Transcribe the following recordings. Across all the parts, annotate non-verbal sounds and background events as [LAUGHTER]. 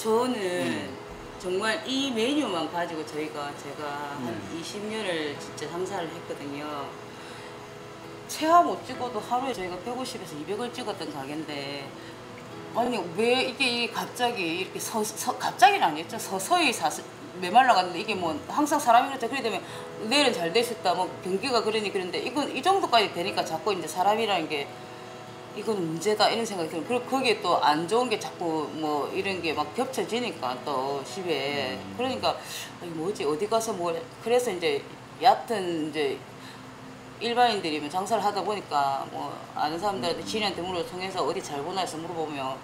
저는 정말 이 메뉴만 가지고 저희가 제가 한 음. 20년을 진짜 장사를 했거든요. 체하 못 찍어도 하루에 저희가 150에서 200을 찍었던 가게인데 아니 왜 이게 이 갑자기 이렇게 서, 서 갑자기는 아니었죠 서서히 사스, 메말라 갔는데 이게 뭐 항상 사람이 그렇죠 그래 되면 내일은 잘 되셨다 뭐 경기가 그러니 그런데 이건 이 정도까지 되니까 자꾸 이제 사람이라는 게 이건 문제다 이런 생각이 들어요. 그리고 거기에 또 안 좋은 게 자꾸 뭐 이런 게 막 겹쳐지니까 또 집에. 그러니까 아니 뭐지? 어디 가서 뭐 그래서 이제 얕은 이제 일반인들이 뭐 장사를 하다 보니까 뭐 아는 사람들한테 지인한테 물어 통해서 어디 잘 보나 해서 물어보면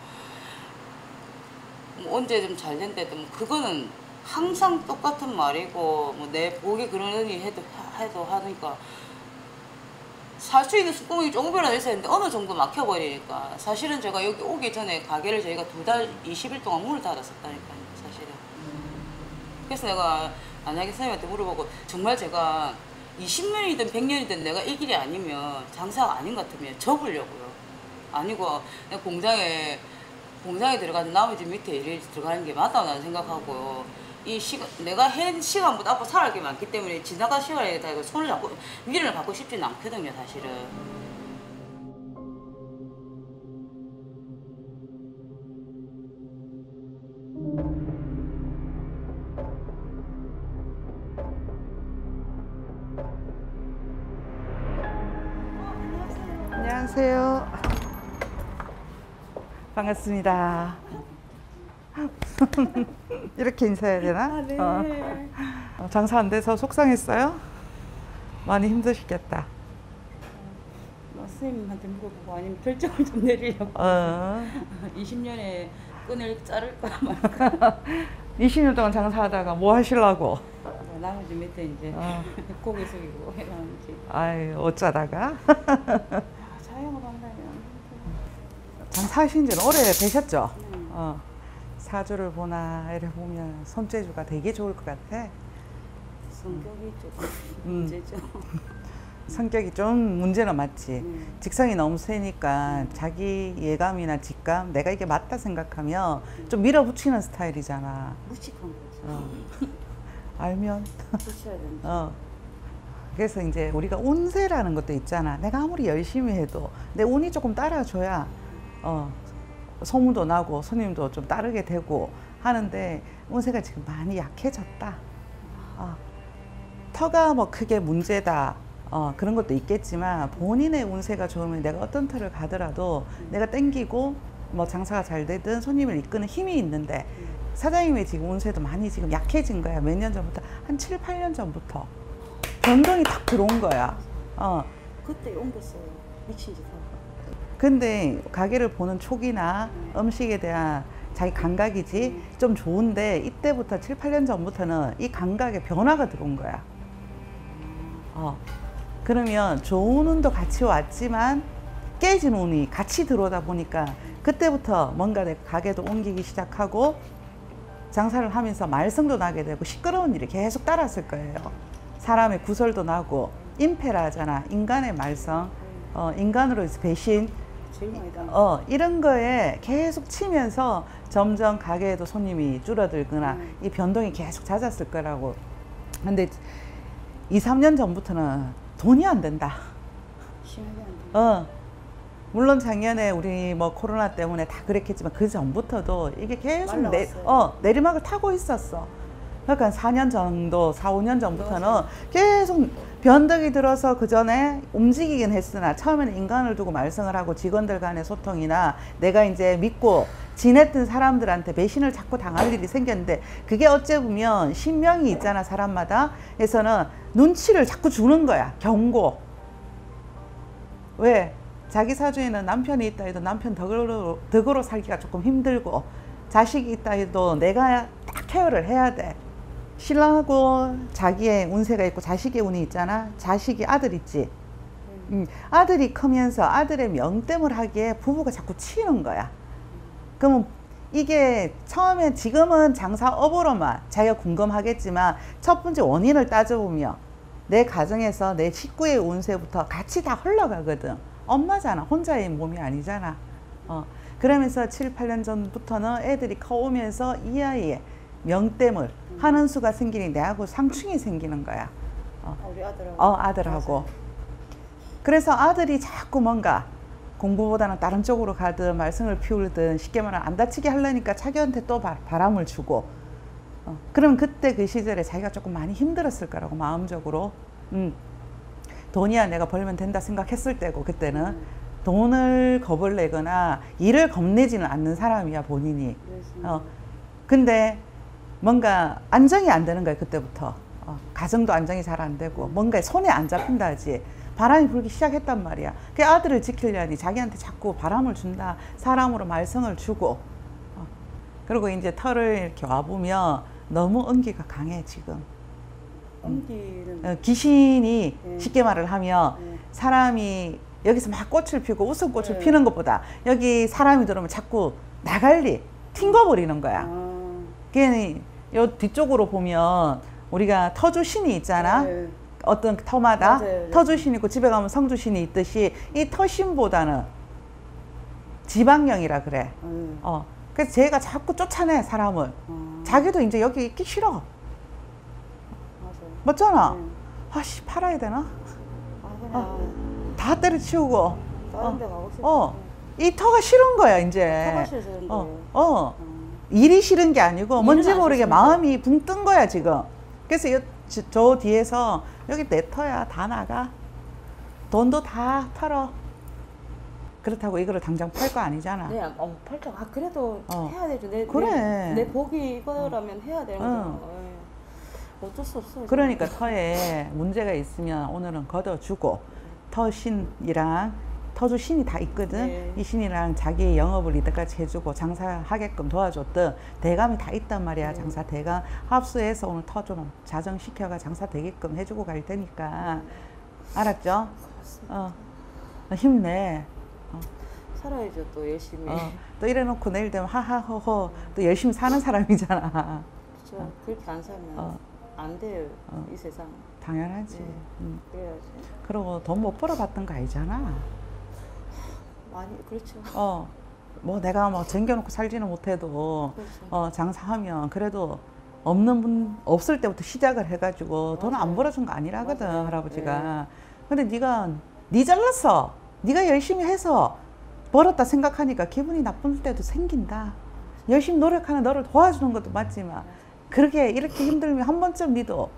뭐 언제 좀 잘 된대도 뭐 그거는 항상 똑같은 말이고 뭐 내 보기 그러니 해도 해도 하니까 살수 있는 수공이 조금이라도 있어야 되는데 어느 정도 막혀버리니까 사실은 제가 여기 오기 전에 가게를 저희가 두 달 20일 동안 문을 닫았었다니까요 사실은. 그래서 내가 만약에 선생님한테 물어보고 정말 제가 20년이든 100년이든 내가 이 길이 아니면 장사가 아닌 것 같으면 접으려고요. 아니고 공장에 공장에 들어가서 나머지 밑에 일이 들어가는 게 맞다고 나는 생각하고 이 시간 내가 한 시간보다 앞으로 살아갈 게 많기 때문에 지나간 시간에 다 이거 손을 잡고 미련을 갖고 싶지는 않거든요 사실은 안녕하세요. 반갑습니다. [LAUGHS] 이렇게 인사해야 되나? 아, 네. 어. 어, 장사 안 돼서 속상했어요? 많이 힘드시겠다. 뭐 선생님한테 물어보고 아니면 결정을 좀 내리려고 어. [LAUGHS] 20년에 끈을 자를까 말까 20년 동안 장사하다가 뭐 하시려고? 뭐 나머지 밑에 이제 어. [LAUGHS] 고개 숙이고 해야지 아이, 어쩌다가? 아, 자영업 한다면 장사하신 지는 오래 되셨죠? 네. 어. 사주를 보나 이래 보면 손재주가 되게 좋을 것 같아. 성격이 조금 음. 문제죠 [LAUGHS] 성격이 좀 문제는 맞지. 음. 직성이 너무 세니까 자기 예감이나 직감, 내가 이게 맞다 생각하면 좀 밀어붙이는 스타일이잖아. 무식한 거죠 어. 알면. 붙여야 된다 어. 그래서 이제 우리가 운세라는 것도 있잖아. 내가 아무리 열심히 해도 내 운이 조금 따라줘야 어, 소문도 나고 손님도 좀 따르게 되고 하는데 운세가 지금 많이 약해졌다. 어. 터가 뭐 크게 문제다. 어, 그런 것도 있겠지만 본인의 운세가 좋으면 내가 어떤 터를 가더라도 내가 땡기고 뭐 장사가 잘 되든 손님을 이끄는 힘이 있는데 사장님의 지금 운세도 많이 지금 약해진 거야. 몇 년 전부터 한 7, 8년 전부터 변동이 딱 들어온 거야. 어. 그때 옮겼어요 미친 짓 하고 근데 가게를 보는 촉이나 음식에 대한 자기 감각이지 좀 좋은데 이때부터 7, 8년 전부터는 이 감각에 변화가 들어온 거야. 어. 그러면 좋은 운도 같이 왔지만 깨진 운이 같이 들어오다 보니까 그때부터 뭔가 내 가게도 옮기기 시작하고 장사를 하면서 말썽도 나게 되고 시끄러운 일이 계속 따랐을 거예요. 사람의 구설도 나고 임패라 하잖아. 인간의 말썽, 어, 인간으로서 배신, 제일 많이 당했어요 어, 이런 거에 계속 치면서 점점 가게에도 손님이 줄어들거나 음. 이 변동이 계속 잦았을 거라고. 근데 2, 3년 전부터는 돈이 안 된다. 심하게 안 돼. 어. 물론 작년에 우리 뭐 코로나 때문에 다 그랬겠지만 그 전부터도 이게 계속 내. 어, 내리막을 타고 있었어. 그러니까 4년 정도, 4, 5년 전부터는. 계속 변덕이 들어서 그 전에 움직이긴 했으나 처음에는 인간을 두고 말썽을 하고 직원들 간의 소통이나 내가 이제 믿고 지냈던 사람들한테 배신을 자꾸 당할 일이 생겼는데 그게 어째 보면 신명이 있잖아 사람마다. 해서는 눈치를 자꾸 주는 거야 경고. 왜? 자기 사주에는 남편이 있다 해도 남편 덕으로, 덕으로 살기가 조금 힘들고 자식이 있다 해도 내가 딱 케어를 해야 돼 신랑하고 자기의 운세가 있고 자식의 운이 있잖아 자식이 아들 있지 음, 아들이 크면서 아들의 명땜을 하기에 부부가 자꾸 치는 거야 그러면 이게 처음에 지금은 장사업으로만 자기가 궁금하겠지만 첫 번째 원인을 따져보면 내 가정에서 내 식구의 운세부터 같이 다 흘러가거든. 엄마잖아. 혼자의 몸이 아니잖아. 어. 그러면서 7, 8년 전부터는 애들이 커오면서 이 아이의 명땜을 하는 수가 생기니 내하고 상충이 생기는 거야. 우리 아들하고. 어, 아들하고. 그래서 아들이 자꾸 뭔가 공부보다는 다른 쪽으로 가든 말썽을 피우든 쉽게 말하면 안 다치게 하려니까 자기한테 또 바, 바람을 주고. 어, 그럼 그때 그 시절에 자기가 조금 많이 힘들었을 거라고 마음적으로. 음, 돈이야 내가 벌면 된다 생각했을 때고 그때는. 돈을 겁을 내거나 일을 겁내지는 않는 사람이야 본인이. 어, 근데 뭔가 안정이 안 되는 거예요 그때부터 어, 가정도 안정이 잘 안 되고 뭔가 손에 안 잡힌다 하지 바람이 불기 시작했단 말이야 그 아들을 지키려니 자기한테 자꾸 바람을 준다 사람으로 말썽을 주고 어, 그리고 이제 털을 이렇게 와보면 너무 온기가 강해 지금 옮기는. 어, 귀신이 네. 쉽게 말을 하면 네. 사람이 여기서 막 꽃을 피우고 웃음꽃을 네. 피는 것보다 여기 사람이 들어오면 자꾸 나갈리 튕겨버리는 거야 아. 그게 요 뒤쪽으로 보면 우리가 터주신이 있잖아. 네. 어떤 터마다 맞아요. 터주신 있고 집에 가면 성주신이 있듯이 이 터신보다는 지방령이라 그래. 네. 어. 그래서 제가 자꾸 쫓아내 사람을. 아. 자기도 이제 여기 있기 싫어. 맞아요. 맞잖아. 네. 아씨 팔아야 되나? 아 그냥 다 때려치우고. 다른 데 어. 가고 싶어. 어. 이 터가 싫은 거야 이제. 터가 싫어서 그런데. 어. 어. 음. 일이 싫은 게 아니고 뭔지 안 모르게. 마음이 붕 뜬 거야 지금. 그래서 요, 저, 저 뒤에서 여기 내 터야 다 나가. 돈도 다 털어. 그렇다고 이거를 당장 팔 거 아니잖아. 네, 어, 팔자. 아 그래도 어. 해야 되죠. 내, 그래. 내, 내 복이 이거라면 해야 되는 응. 거죠. 예. 어쩔 수 없어요. 그러니까 터에 문제가 있으면 오늘은 걷어주고 터신이랑 터주 신이 다 있거든. 네. 이 신이랑 자기 영업을 이때까지 해주고 장사하게끔 도와줬던 대감이 다 있단 말이야. 네. 장사 대감 합수해서 오늘 터 좀 자정시켜가 장사 되게끔 해주고 갈 테니까 알았죠? 어, 힘내. 살아야죠 또 열심히. 어, 또 이래놓고 내일 되면 하하호호 또 열심히 사는 사람이잖아. 그렇죠. 그렇게 안 살면 어. 안 돼요. 어. 이 세상. 당연하지. 네. 음. 그래야지. 그리고 돈 못 벌어봤던 거 아니잖아. 많이 그렇죠. 어, 뭐 내가 뭐 쟁겨놓고 살지는 못해도 그렇죠. 어, 장사하면 그래도 없는 분 없을 때부터 시작을 해가지고 돈 안. 벌어준 거 아니라거든 맞아요. 할아버지가. 근데 네가 네 잘났어. 네가 열심히 해서 벌었다 생각하니까 기분이 나쁠 때도 생긴다. 열심히 노력하는 너를 도와주는 것도 맞지만 그렇게 이렇게 힘들면 한 번쯤 니도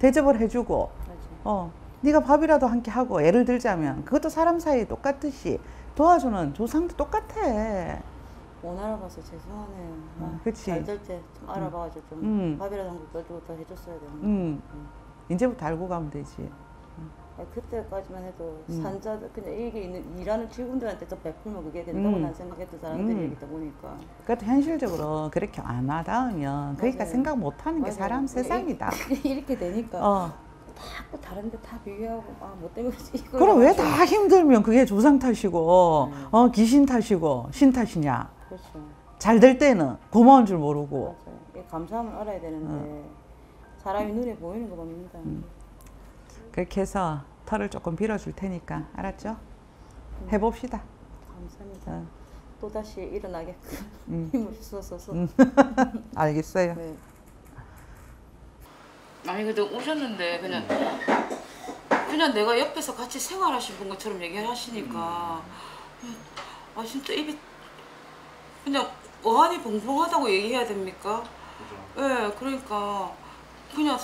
대접을 해주고. 어, 네가 밥이라도 한끼 하고 예를 들자면 그것도 사람 사이에 똑같듯이 도와주는 조상도 똑같아. 못 알아봐서 죄송하네요. 어, 그치. 잘될 때 좀 알아봐가지고 좀 음. 밥이라도 한국 떠주고 더 해줬어야 되는데. 음, 이제부터 알고 가면 되지. 아니, 그때까지만 해도 음. 산자들 그냥 이게 있는 일하는 직원들한테 더 베풀면 그게 된다고 음. 난 생각했던 사람들이 음. 있다 보니까 그것도 현실적으로 그렇게 안 하다면 그러니까 맞아요. 생각 못 하는 게 맞아요. 사람 세상이다. [LAUGHS] 이렇게 되니까 어. 자꾸 다른 데 다 비교하고 아 뭐 때문에 [LAUGHS] 이거 그럼 왜 다 힘들면 그게 조상 탓이고, 음. 어, 귀신 탓이고, 신 탓이냐. 그렇죠 잘 될 때는 고마운 줄 모르고. 맞아요 이 감사함을 알아야 되는데 어. 사람이 눈에 보이는 것만 믿는다 음. 그렇게 해서 털을 조금 빌어줄 테니까, 알았죠? 해봅시다. 감사합니다 어, 또 다시 일어나게끔 음. [LAUGHS] 힘을 주셔서 [LAUGHS] 알겠어요. 네. 아니 근데 오셨는데 그냥 그냥 내가 옆에서 같이 생활하신 분 것처럼 얘기를 하시니까 아 진짜 입이 그냥 어안이 벙벙하다고 얘기해야 됩니까? 예, 네, 그러니까 그냥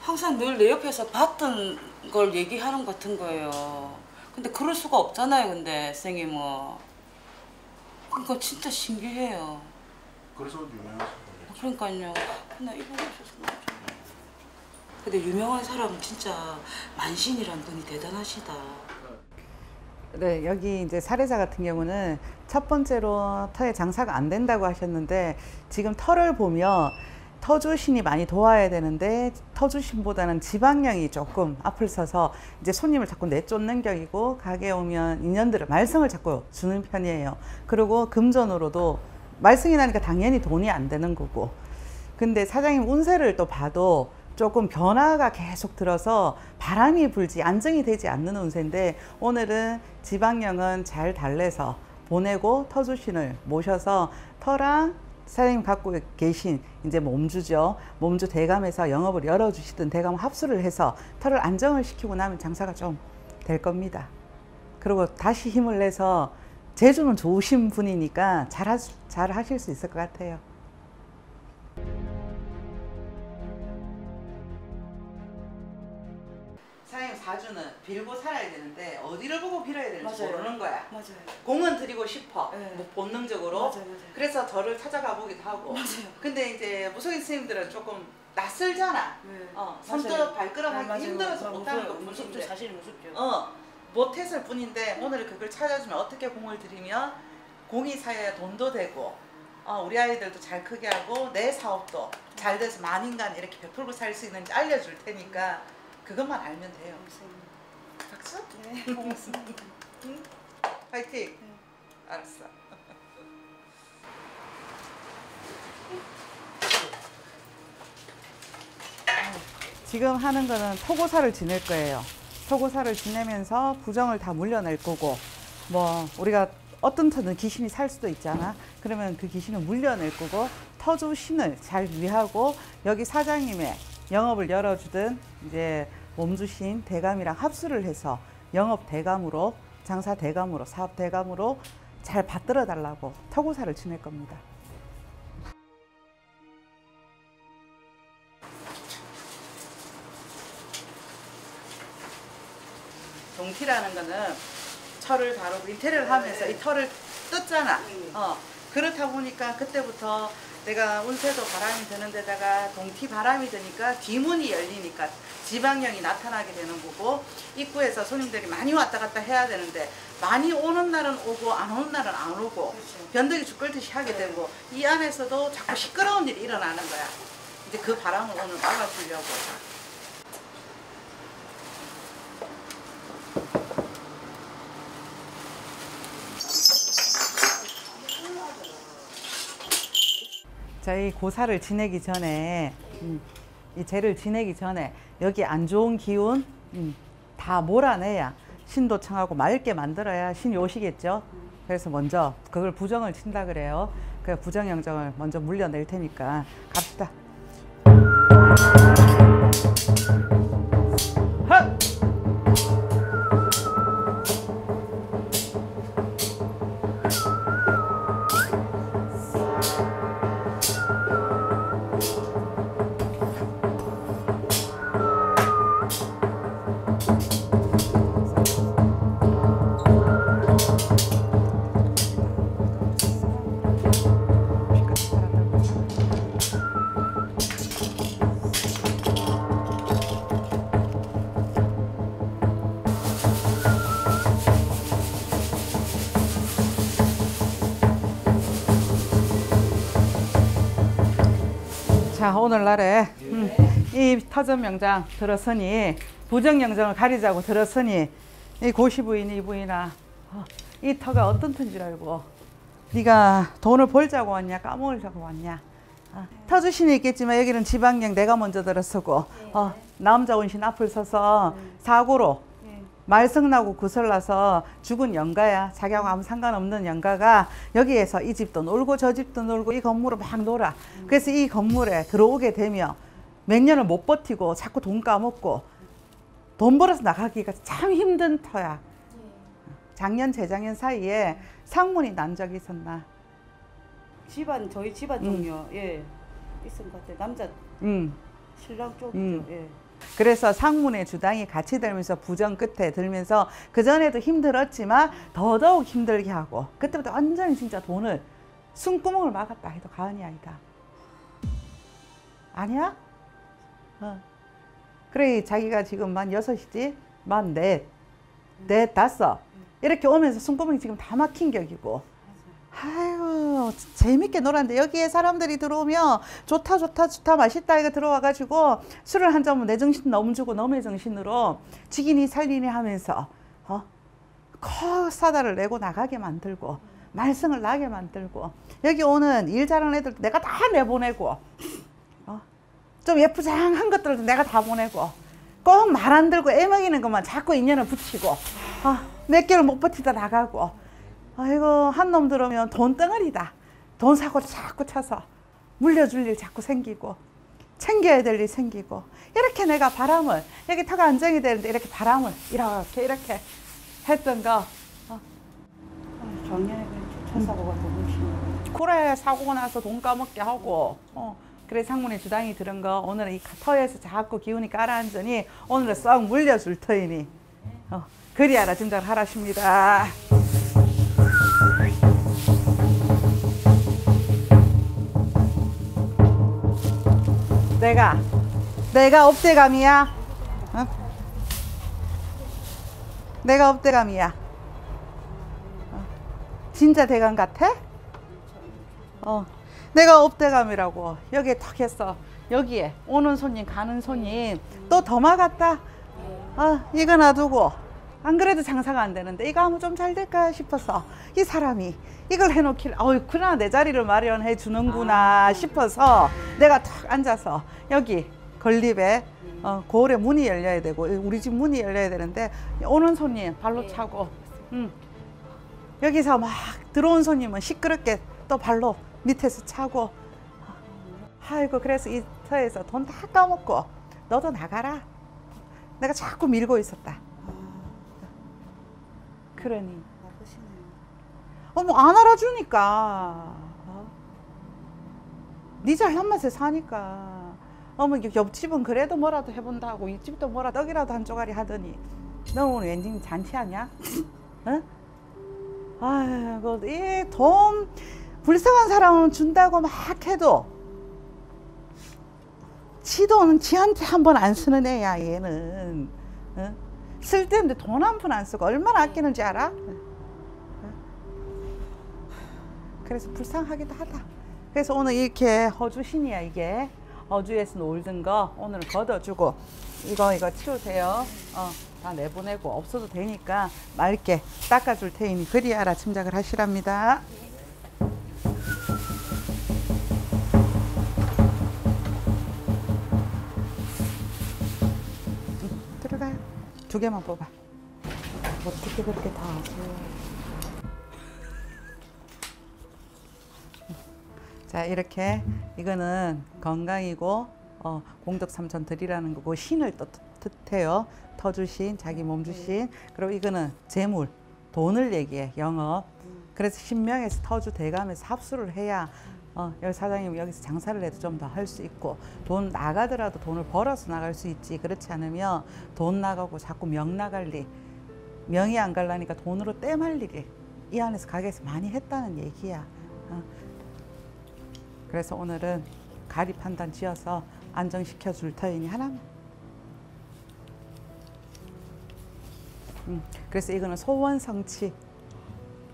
항상 늘 내 옆에서 봤던 걸 얘기하는 것 같은 거예요. 근데 그럴 수가 없잖아요, 근데 선생님은. 그러니까 진짜 신기해요. 그래서 유명하신 거예요. 그러니까요. 그냥 이보고 있었어. 근데 유명한 사람은 진짜 만신이란 분이 대단하시다. 네, 여기 이제 사례자 같은 경우는 첫 번째로 터에 장사가 안 된다고 하셨는데 지금 터를 보면 터주신이 많이 도와야 되는데 터주신보다는 지방령이 조금 앞을 서서 이제 손님을 자꾸 내쫓는 격이고 가게 오면 인연들을 말썽을 자꾸 주는 편이에요. 그리고 금전으로도 말썽이 나니까 당연히 돈이 안 되는 거고. 근데 사장님 운세를 또 봐도 조금 변화가 계속 들어서 바람이 불지 안정이 되지 않는 운세인데 오늘은 지방령은 잘 달래서 보내고 터주신을 모셔서 터랑 사장님 갖고 계신 이제 몸주죠. 몸주 대감에서 영업을 열어주시던 대감 합수를 해서 터를 안정을 시키고 나면 장사가 좀 될 겁니다. 그리고 다시 힘을 내서 재주는 좋으신 분이니까 잘, 하, 잘 하실 수 있을 것 같아요. 사장님 사주는 빌고 살아야 되는데 어디를 보고 빌어야 되는지 맞아요. 모르는 거야. 맞아요. 공은 드리고 싶어. 네. 뭐 본능적으로. 맞아요, 맞아요. 그래서 저를 찾아가 보기도 하고. 근데 이제 무속인 스님들은 조금 낯설잖아. 네. 어, 맞아요. 손톱 발걸음 하기 맞아요. 힘들어서 맞아요. 못하는 것 무섭죠. 사실 무섭죠. 어, 못했을 뿐인데 오늘 그걸 찾아주면 어떻게 공을 들이면 공이 사야 돈도 되고 어, 우리 아이들도 잘 크게 하고 내 사업도 잘 돼서 만인간 이렇게 베풀고 살 수 있는지 알려줄 테니까 그것만 알면 돼요. 박수? 네, 고맙습니다. 응? 파이팅. 알았어. 지금 하는 거는 토고사를 지낼 거예요. 토고사를 지내면서 부정을 다 물려낼 거고, 뭐 우리가 어떤 터는 귀신이 살 수도 있잖아. 그러면 그 귀신을 물려낼 거고, 터주 신을 잘 위하고 여기 사장님의 영업을 열어주든 이제 몸주신 대감이랑 합수를 해서 영업 대감으로 장사 대감으로 사업 대감으로 잘 받들어 달라고 터고사를 지낼 겁니다. 동티라는 거는 철을 다루고 인테리어를 하면서 이 털을 뜯잖아. 어. 그렇다 보니까 그때부터 내가 운세도 바람이 드는 데다가 동티 바람이 드니까 뒤문이 열리니까 지방령이 나타나게 되는 거고 입구에서 손님들이 많이 왔다 갔다 해야 되는데 많이 오는 날은 오고 안 오는 날은 안 오고 변덕이 죽글듯이 하게 되고 이 안에서도 자꾸 시끄러운 일이 일어나는 거야. 이제 그 바람을 오늘 막아주려고. 저희 고사를 지내기 전에 음, 이 제를 지내기 전에 여기 안 좋은 기운 음, 다 몰아내야 신도 청하고 맑게 만들어야 신이 오시겠죠. 그래서 먼저 그걸 부정을 친다 그래요. 그 부정 영정을 먼저 물려낼 테니까 갑시다. 자 오늘날에 음, 이 터전 명장 들었으니 부정 영정을 가리자고 들었으니 이 고시 부인 이 부인아 어, 이 터가 어떤 터인 줄 알고 네가 돈을 벌자고 왔냐 까먹으려고 왔냐? 어, 터 주신이 있겠지만 여기는 지방령 내가 먼저 들었었고 어, 남자 운신 앞을 서서 사고로 말썽나고 구설나서 죽은 영가야. 자기하고 아무 상관없는 영가가 여기에서 이 집도 놀고 저 집도 놀고 이 건물을 막 놀아. 그래서 이 건물에 들어오게 되면 몇 년을 못 버티고 자꾸 돈 까먹고 돈 벌어서 나가기가 참 힘든 터야. 작년 재작년 사이에 상문이 난 적이 있었나? 집안 저희 집안 음. 종류 예 있은 것 같아요. 남자 응. 신랑 쪽이죠. 음. 예. 그래서 상문의 주당이 같이 들면서 부정 끝에 들면서 그전에도 힘들었지만 더더욱 힘들게 하고 그때부터 완전히 진짜 돈을 숨구멍을 막았다 해도 과언이 아니다. 아니야? 어. 그래 자기가 지금 만 여섯이지? 만 넷, 넷, 다섯 이렇게 오면서 숨구멍이 지금 다 막힌 격이고 아유 재밌게 놀았는데 여기에 사람들이 들어오면 좋다 좋다 좋다 맛있다 이거 들어와 가지고 술을 한 잔은 내 정신 너무 주고 너의 정신으로 죽이니 살리니 하면서 어? 커 사다를 내고 나가게 만들고 말썽을 나게 만들고 여기 오는 일 잘하는 애들 내가 다 내보내고 어? 좀 예쁘장한 것들도 내가 다 보내고 꼭 말 안 들고 애먹이는 것만 자꾸 인연을 붙이고 어? 몇 개월 못 버티다 나가고 아이고 한 놈 들으면 돈 덩어리다. 돈 사고를 자꾸 차서 물려줄 일 자꾸 생기고 챙겨야 될 일 생기고 이렇게 내가 바람을 여기 터가 안정이 되는데 이렇게 바람을 이렇게 이렇게 했던 거 어. 작년에 차 사고가 너무 심해. 그래 사고가 나서 돈 까먹게 하고 어. 그래 상문에 주당이 들은 거 오늘은 이 터에서 자꾸 기운이 깔아앉으니 오늘은 썩 물려줄 터이니 어. 그리하라 증자를 하라십니다. 내가 내가 업대감이야. 어? 내가 업대감이야. 어. 진짜 대감 같아? 어. 내가 업대감이라고 여기에 턱 했어. 여기에 오는 손님 가는 손님 또더 막았다. 아 이거 놔두고 안 그래도 장사가 안 되는데 이거 하면 좀잘 될까 싶어서 이 사람이 이걸 해놓길 어이 그나 내 자리를 마련해 주는구나 싶어서 내가 탁 앉아서 여기 건립에 어, 고을에 문이 열려야 되고 우리 집 문이 열려야 되는데 오는 손님 발로 차고 음. 여기서 막 들어온 손님은 시끄럽게 또 발로 밑에서 차고. 아이고 그래서 이 터에서 돈 다 까먹고 너도 나가라. 내가 자꾸 밀고 있었다. 그러니 어머 안 알아주니까 어? 네 잘난 맛에 사니까 어머 옆집은 그래도 뭐라도 해본다고 이 집도 뭐라 떡이라도 한 쪼가리 하더니 너 오늘 왠지 잔치하냐? 어? 아이고 이돈 불쌍한 사람은 준다고 막 해도 지 돈은 지한테 한 번 안 쓰는 애야 얘는 어? 쓸데없는데 돈 한 푼 안 쓰고 얼마나 아끼는지 알아? 그래서 불쌍하기도 하다. 그래서 오늘 이렇게 허주 신이야 이게 허주에서 놀던 거 오늘 걷어주고 이거 이거 치우세요. 어, 다 내보내고 없어도 되니까 맑게 닦아줄 테니 그리하라 짐작을 하시랍니다. 응, 들어가요. 두 개만 뽑아. 어떻게 그렇게 다 아세요? 자 이렇게 이거는 건강이고 어, 공덕 삼천 드리라는 거고 신을 또 뜻- 뜻해요. 터 주신 자기 몸 주신 그리고 이거는 재물 돈을 얘기해 영업. 그래서 신명에서 터주 대감에서 합수를 해야 어, 여기 사장님 여기서 장사를 해도 좀 더 할 수 있고 돈 나가더라도 돈을 벌어서 나갈 수 있지 그렇지 않으면 돈 나가고 자꾸 명 나갈 일 명이 안 갈라니까 돈으로 떼말 일이 이 안에서 가게에서 많이 했다는 얘기야. 어. 그래서 오늘은 가리 판단 지어서 안정시켜 줄 터이니 하나만. 음, 그래서 이거는 소원 성취.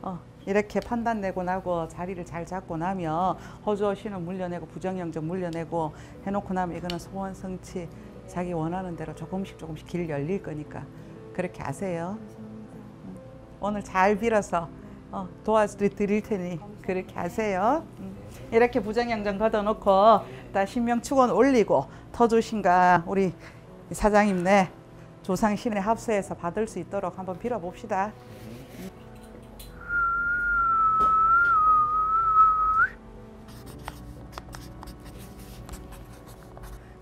어, 이렇게 판단 내고 나고 자리를 잘 잡고 나면 허주 신은 물려내고 부정영정 물려내고 해놓고 나면 이거는 소원 성취. 자기 원하는 대로 조금씩 조금씩 길 열릴 거니까 그렇게 아세요. 음, 오늘 잘 빌어서 어, 도와드릴 테니 그렇게 하세요. 음. 이렇게 부정영정 걷어놓고 다 신명 축원 올리고 터주신가 우리 사장님네 조상신의 합세해서 받을 수 있도록 한번 빌어봅시다.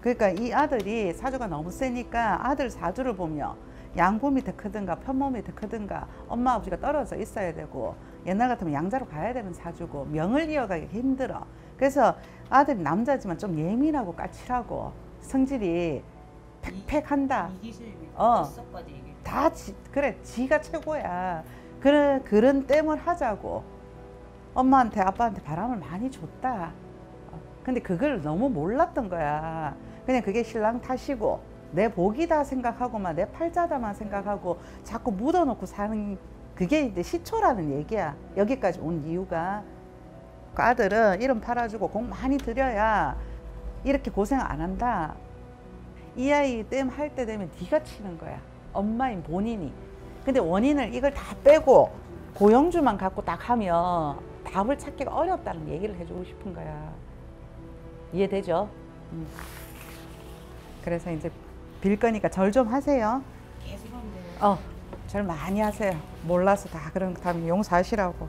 그러니까 이 아들이 사주가 너무 세니까 아들 사주를 보면 양부 밑에 크든가 편모 밑에 크든가 엄마 아버지가 떨어져 있어야 되고 옛날 같으면 양자로 가야 되는 사주고 명을 이어가기 힘들어. 그래서 아들이 남자지만 좀 예민하고 까칠하고 성질이 팩팩한다. 어. 다 지, 그래 지가 최고야. 그런 그런 땜을 하자고 엄마한테 아빠한테 바람을 많이 줬다. 어, 근데 그걸 너무 몰랐던 거야. 그냥 그게 신랑 탓이고 내 복이다 생각하고만 내 팔자다만 생각하고 자꾸 묻어놓고 사는 그게 이제 시초라는 얘기야. 여기까지 온 이유가 그 아들은 이름 팔아주고 공 많이 들여야 이렇게 고생 안 한다. 이 아이 땜 할 때 되면 네가 치는 거야. 엄마인 본인이. 근데 원인을 이걸 다 빼고 고영주만 갖고 딱 하면 답을 찾기가 어렵다는 얘기를 해주고 싶은 거야. 이해되죠? 음. 그래서 이제 빌 거니까 절 좀 하세요. 어, 절 많이 하세요. 몰라서 다 그런 거다 용서하시라고.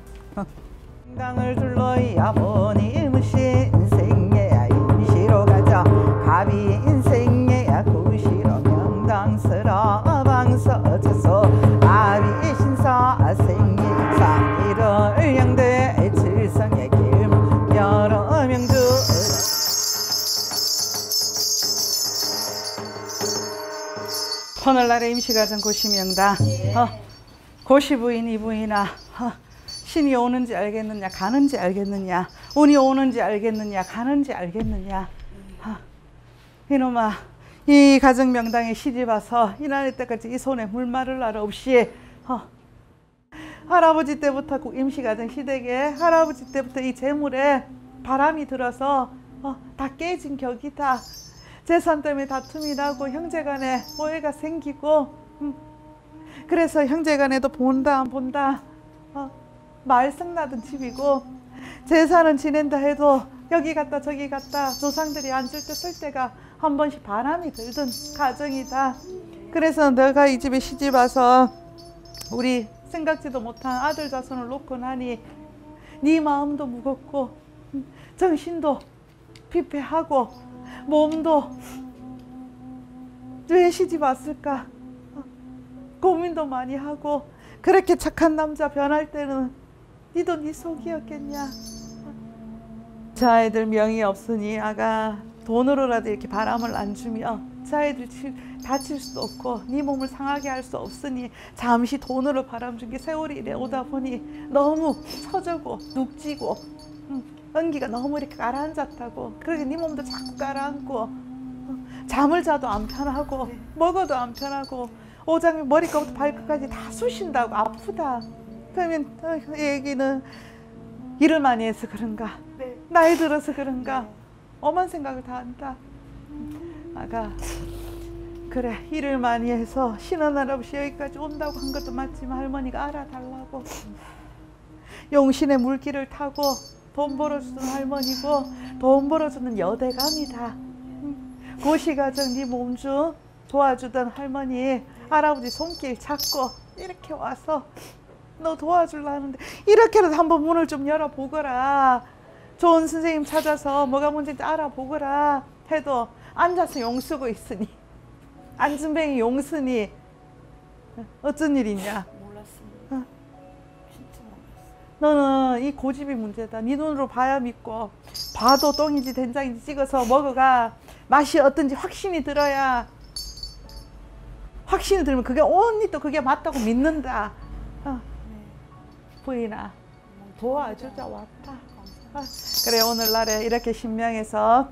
당을 둘러야 보니 신생애야 임시로 가자 갑이 인생애야 구시로 명당스러 방서져서 오늘날의 임시가정 고시명당 어, 고시 부인 이 부인아 어, 신이 오는지 알겠느냐 가는지 알겠느냐 운이 오는지 알겠느냐 가는지 알겠느냐 어, 이놈아 이 가정 명당에 시집 와서 이날 때까지 이 손에 물 마를 날 없이 어, 할아버지 때부터 그 임시가정 시댁에 할아버지 때부터 이 재물에 바람이 들어서 어, 다 깨진 격이다. 재산 때문에 다툼이 나고 형제 간에 오해가 생기고 음, 그래서 형제 간에도 본다 안 본다 어, 말썽 나던 집이고 재산은 지낸다 해도 여기 갔다 저기 갔다 조상들이 앉을 때쓸 때가 한 번씩 바람이 들던 가정이다. 그래서 내가 이 집에 시집 와서 우리 생각지도 못한 아들 자손을 놓고 나니 네 마음도 무겁고 음, 정신도 피폐하고 몸도 왜 시집 왔을까? 어, 고민도 많이 하고 그렇게 착한 남자 변할 때는 니도 네 속이었겠냐? 저 아이들 명이 없으니 아가 돈으로라도 이렇게 바람을 안 주며 저 아이들 칠- 다칠 수도 없고 네 몸을 상하게 할 수 없으니 잠시 돈으로 바람 준 게 세월이 이래 오다 보니 너무 처져고 눅지고 음, 연기가 너무 이렇게 가라앉았다고. 그러게 네 몸도 자꾸 가라앉고 어, 잠을 자도 안 편하고 먹어도 안 편하고 오장이 머리끝부터 발끝까지 다 쑤신다고 아프다. 그러면 어, 이 얘기는 일을 많이 해서 그런가? 나이 들어서 그런가? 엄한 생각을 다 한다. 아가 그래 일을 많이 해서 신혼 할아버지 여기까지 온다고 한 것도 맞지만 할머니가 알아달라고. 용신의 물길을 타고 돈 벌어주는 할머니고 돈 벌어주는 여대감이다. 음, 고시가정 네 몸주 도와주던 할머니 할아버지 손길 잡고 이렇게 와서 너 도와줄라 하는데 이렇게라도 한번 문을 좀 열어보거라. 좋은 선생님 찾아서 뭐가 문제인지 알아보거라 해도 앉아서 용 쓰고 있으니 안준뱅이 용 쓰니 어쩐 일이냐 너는 이 고집이 문제다. 네 눈으로 봐야 믿고 봐도 똥인지 된장인지 찍어서 먹어가 맛이 어떤지 확신이 들어야 확신이 들면 그게 언니 또 그게 맞다고 믿는다. 어. 부인아 도와주자 왔다. 어. 그래 오늘날에 이렇게 신명에서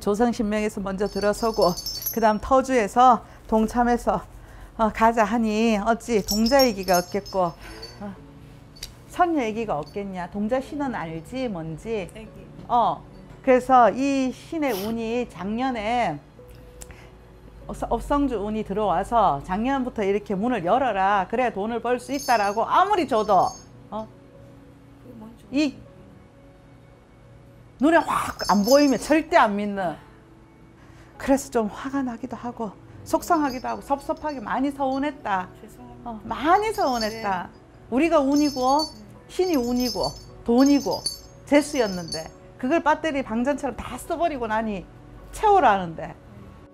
조성 신명에서 먼저 들어서고 그 다음 터주에서 동참해서 어, 가자 하니 어찌 동자 얘기가 없겠고 어, 선녀 얘기가 없겠냐. 동자 신은 알지 뭔지. 애기. 어. 그래서 이 신의 운이 작년에 업- 업성주 운이 들어와서 작년부터 이렇게 문을 열어라. 그래야 돈을 벌 수 있다라고 아무리 줘도 어? 이 눈에 확 안 보이면 절대 안 믿는. 그래서 좀 화가 나기도 하고 속상하기도 하고 섭섭하게 많이 서운했다. 어, 많이 서운했다. 우리가 운이고 신이 운이고 돈이고 재수였는데 그걸 배터리 방전처럼 다 써버리고 나니 채우라는데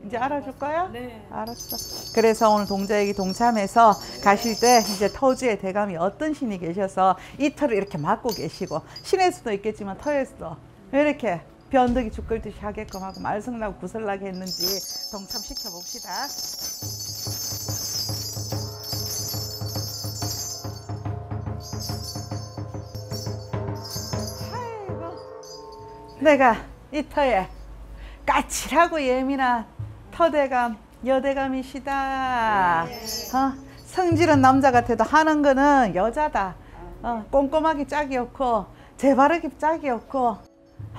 이제 알아줄 거야? 네. 알았어. 그래서 오늘 동자에게 동참해서 가실 때 이제 터주의 대감이 어떤 신이 계셔서 이 터를 이렇게 막고 계시고 신의 수도 있겠지만 터에서도 왜 이렇게 변덕이 죽글듯이 하게끔 하고 말썽나고 구설나게 했는지 동참시켜 봅시다. 내가 이 터에 까칠하고 예민한 터대감, 여대감이시다. 어? 성질은 남자 같아도 하는 거는 여자다. 어, 꼼꼼하기 짝이 없고 재바르기 짝이 없고.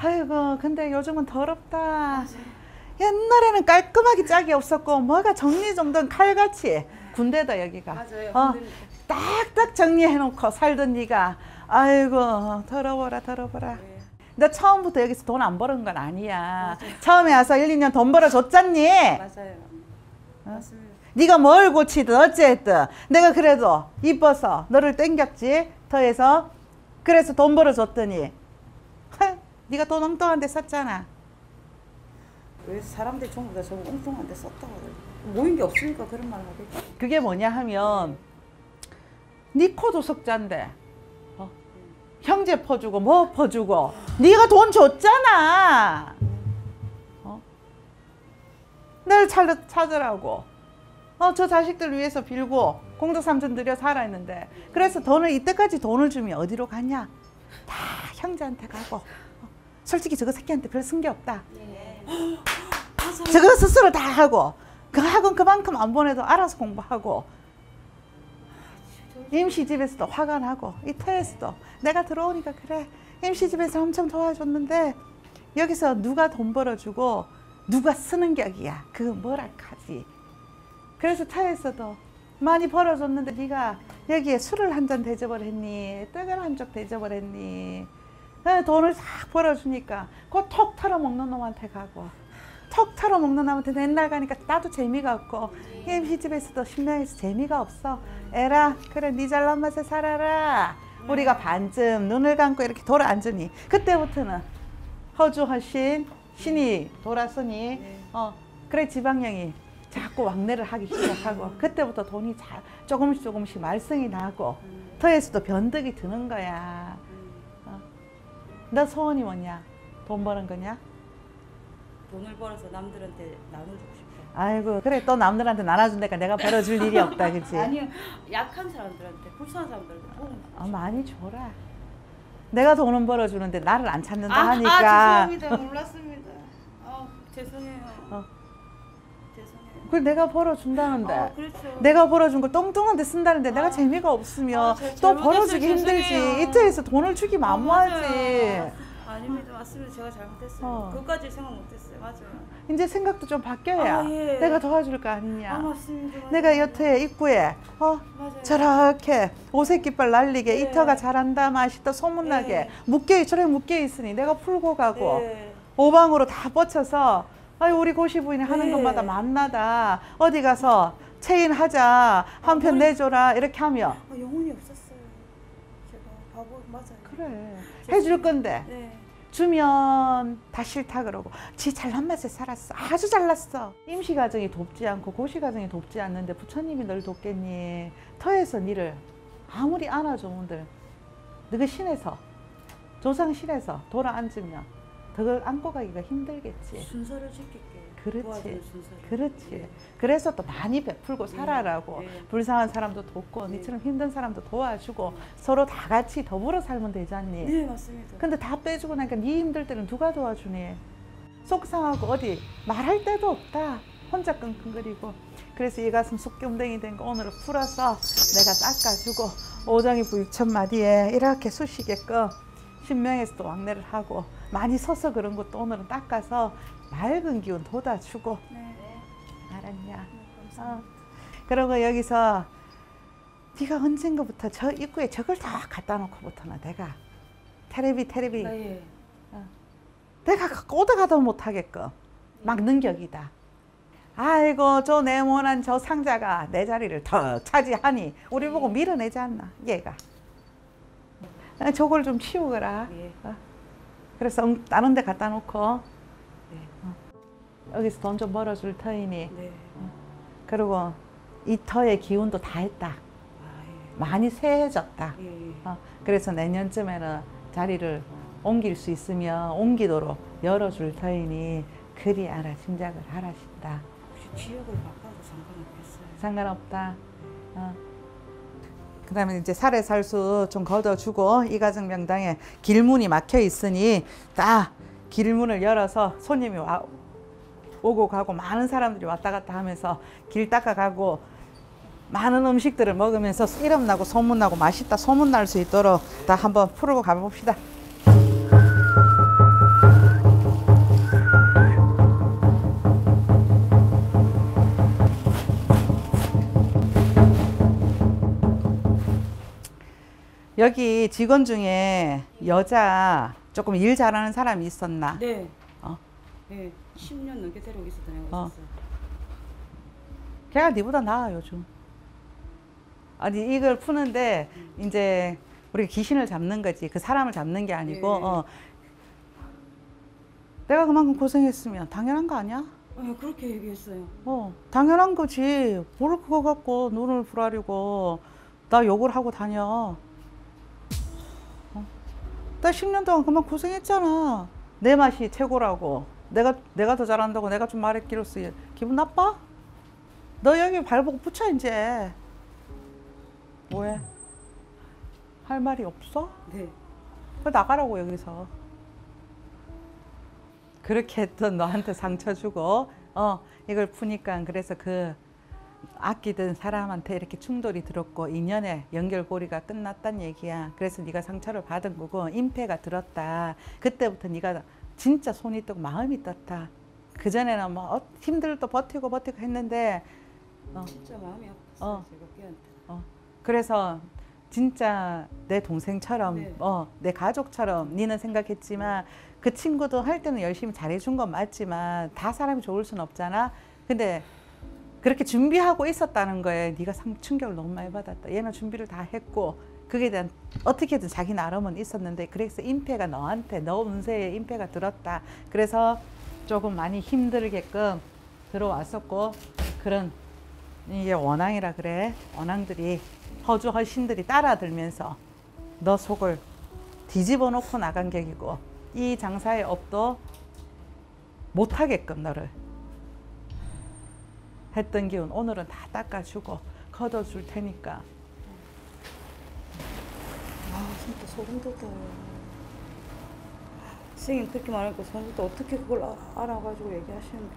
아이고, 근데 요즘은 더럽다. 옛날에는 깔끔하게 짝이 없었고 뭐가 정리정돈 칼같이 군대다 여기가. 맞아요. 어. 딱딱 정리해놓고 살던 네가 아이고 더러워라 더러워라. 네. 너 처음부터 여기서 돈 안 버는 건 아니야. 처음에 와서 1, 2년 돈 벌어줬잖니. 맞아요. 맞습니다. 네가 뭘 고치든 어찌했든 내가 그래도 이뻐서 너를 땡겼지 터에서 그래서 돈 벌어줬더니 하, 네가 돈 엉뚱한 데 썼잖아 왜 사람들이 전부 다 저거 엉뚱한 데 썼다고 그래. 모인 게 없으니까 그런 말 하겠지. 그게 뭐냐 하면 네 코도 석자인데 어? 형제 퍼주고 뭐 퍼주고. 네가 돈 줬잖아. 어? 늘 찾, 찾으라고. 어, 저 자식들 위해서 빌고 공덕삼천 들여 살아있는데. 그래서 돈을 이때까지 돈을 주면 어디로 가냐? 다 형제한테 가고. 어, 솔직히 저거 새끼한테 별쓴게 없다. 저거 스스로 다 하고. 그 학원 그만큼 안 보내도 알아서 공부하고. 임시집에서도 화가 나고 이 터에서도 내가 들어오니까 그래. 임시집에서 엄청 도와줬는데 여기서 누가 돈 벌어주고 누가 쓰는 격이야. 그 뭐라 하지. 그래서 터에서도 많이 벌어줬는데 네가 여기에 술을 한 잔 대접을 했니? 떡을 한 쪽 대접을 했니? 어, 돈을 싹 벌어주니까 그톡 털어먹는 놈한테 가고. 턱 털어 먹는 놈한테 맨날 가니까 나도 재미가 없고 임시집에서도 신명에서 재미가 없어. 에라 그래 네 잘난 맛에 살아라 우리가 반쯤 눈을 감고 이렇게 돌아앉으니 그때부터는 허주 허신 신이 돌아서니 어 그래 지방령이 자꾸 왕래를 하기 시작하고 그때부터 돈이 자, 조금씩 조금씩 말썽이 나고 터에서도 변덕이 드는 거야 어. 너 소원이 뭐냐 돈 버는 거냐 돈을 벌어서 남들한테 나눠주고. 아이고 그래 또 남들한테 나눠준다니까 내가 벌어줄 일이 없다 그치 [LAUGHS] 아니요, 약한 사람들한테, 불쌍한 사람들한테 도움. 아, 많이 줘라 내가 돈은 벌어주는데 나를 안 찾는다 아, 하니까 아, 죄송합니다. 몰랐습니다. [LAUGHS] 아, 죄송해요. 어. 죄송해요. 그걸 내가 벌어준다는데 아, 그렇죠. 내가 벌어준 걸 똥똥한데 쓴다는데 내가 아. 재미가 없으면 아, 저- 또. 벌어주기 힘들지. 이틀에서 돈을 주기 아, 만무하지. 아닙니다. 맞습니다. 제가 잘못했어요. 어. 그것까지 생각 못했어요. 맞아요. 이제 생각도 좀 바뀌어야 아, 예. 내가 도와줄 거 아니냐 아, 맞습니다. 내가 여태 입구에 어 맞아요. 저렇게 오색 깃발 날리게 네. 이터가 잘한다 맛있다 소문나게 네. 묶여 저래 묶여 있으니 내가 풀고 가고 네. 오방으로 다 뻗쳐서 아유 우리 고시 부인이 하는 네. 것마다 만나다 어디 가서 체인 하자 한편 머리- 내줘라 이렇게 하면 아, 영혼이 없었어요. 제가 바보 맞아요. 그래 해줄 건데 네. 주면 다 싫다 그러고 지 잘난 맛에 살았어. 아주 잘났어. 임시 가정이 돕지 않고 고시 가정이 돕지 않는데 부처님이 널 돕겠니? 터에서 니를 아무리 안아주면들 너가 신에서 조상 신에서 돌아 앉으면 덕을 안고 가기가 힘들겠지. 순서를 지킬게요. 그렇지. 그렇지 네. 그래서 또 많이 베풀고 네. 살아라고 네. 불쌍한 사람도 돕고 네. 니처럼 힘든 사람도 도와주고 서로 다 같이 더불어 살면 되잖니 네, 맞습니다. 근데 다 빼주고 나니까 네 힘들 때는 누가 도와주니? 속상하고 어디 말할 데도 없다. 혼자 끙끙거리고. 그래서 이 가슴 속경댕이 된 거 오늘 풀어서 내가 닦아주고 오정이 부유천 마디에 이렇게 쑤시게끔 신명에서도 왕래를 하고 많이 서서 그런 것도 오늘은 닦아서 맑은 기운 돋아주고 네. 알았냐? 감사합니다. 어. 그러고 여기서 네가 언젠가부터 저 입구에 저걸 다 갖다 놓고부터는 내가 테레비 테레비 네. 내가 오다 가도 못하게끔 막는 격이다. 아이고 저 네모난 저 상자가 내 자리를 더 차지하니 우리 보고 밀어내지 않나 얘가. 아, 저걸 좀 치우거라. 예. 어. 그래서 응, 다른 데 갖다 놓고 네. 여기서 돈 좀 벌어줄 터이니 네. 그리고 이 터의 기운도 다 했다. 아, 많이 세해졌다. 예. 예. 예. 어, 그래서 내년쯤에는 자리를 옮길 수 있으면 옮기도록 열어줄 터이니 그리 알아 짐작을 하라신다. 혹시 지역을 바꿔도 상관없겠어요? 상관없다. 어. 그 다음에 이제 살에 살수 좀 걷어주고 이 가정 명당에 길문이 막혀 있으니 딱 길문을 열어서 손님이 와, 오고 가고 많은 사람들이 왔다 갔다 하면서 길 닦아가고 많은 음식들을 먹으면서 이름 나고 소문 나고 맛있다 소문 날 수 있도록 다 한번 풀고 가봅시다. 여기 직원 중에 여자 조금 일 잘하는 사람이 있었나? 네. 어. 네. 10년 넘게 데리고 있었던 애가 어. 있었어요. 걔가 니보다 나아 요즘. 아니 이걸 푸는데 이제 우리가 귀신을 잡는 거지 그 사람을 잡는 게 아니고 예. 어. 내가 그만큼 고생했으면 당연한 거 아니야? 네, 그렇게 얘기했어요. 어 당연한 거지 뭘 그거 갖고 눈을 부라리고 나 욕을 하고 다녀 어? 나 10년 동안 그만 고생했잖아 내 맛이 최고라고 내가 내가 더 잘한다고 내가 좀 말했기로서 기분 나빠? 너 여기 발보고 붙여 이제 뭐해? 할 말이 없어? 네. 그 나가라고 여기서 그렇게 했던 너한테 상처 주고 어 이걸 푸니까 그래서 그 아끼던 사람한테 이렇게 충돌이 들었고 인연의 연결고리가 끝났단 얘기야 그래서 네가 상처를 받은 거고 임패가 들었다 그때부터 네가 진짜 손이 뜨고 마음이 떴다 그 전에는 뭐 어, 힘들도 버티고 버티고 했는데 어. 진짜 마음이 아팠어요. 어. 걔한테. 그래서 진짜 내 동생처럼 네. 어, 내 가족처럼 니는 생각했지만 그 친구도 할 때는 열심히 잘해준 건 맞지만 다 사람이 좋을 순 없잖아. 근데 그렇게 준비하고 있었다는 거에 네가 상 충격을 너무 많이 받았다. 얘는 준비를 다 했고 그게 대한 어떻게든 자기 나름은 있었는데 그래서 임패가 너한테 너 운세에 임패가 들었다. 그래서 조금 많이 힘들게끔 들어왔었고 그런 이게 원앙이라 그래. 원앙들이 허주 허신들이 따라들면서 너 속을 뒤집어 놓고 나간 격이고 이 장사의 업도 못하게끔 너를 했던 기운 오늘은 다 닦아주고 걷어줄 테니까 아 진짜 소름 돋아요. 선생님 그렇게 말하니까 소름 돋아. 어떻게 그걸 아, 알아가지고 얘기하시는 게.